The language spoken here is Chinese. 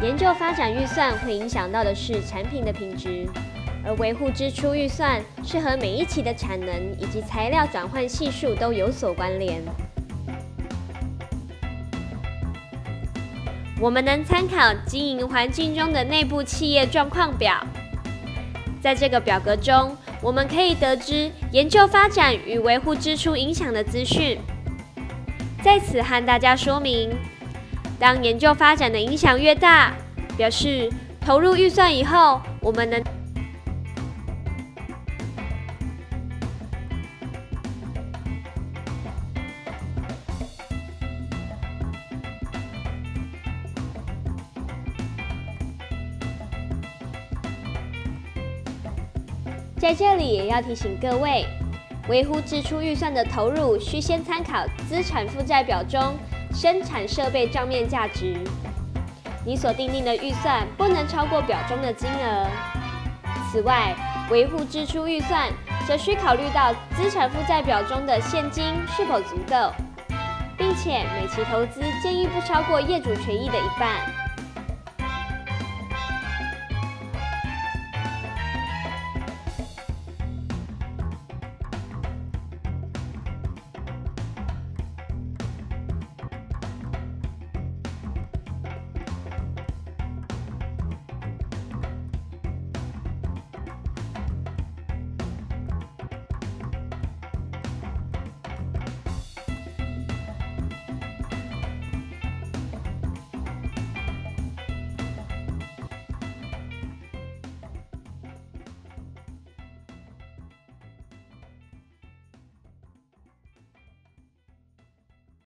研究发展预算会影响到的是产品的品质，而维护支出预算是和每一期的产能以及材料转换系数都有所关联。我们能参考经营环境中的内部企业状况表，在这个表格中，我们可以得知研究发展与维护支出影响的资讯。在此和大家说明，当研究发展的影响越大，表示投入预算以后，我们能。在这里也要提醒各位，维护支出预算的投入需先参考资产负债表中生产设备账面价值。你所订定的预算不能超过表中的金额。此外，维护支出预算则需考虑到资产负债表中的现金是否足够，并且每期投资建议不超过业主权益的一半。